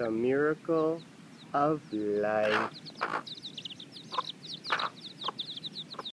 the miracle of life.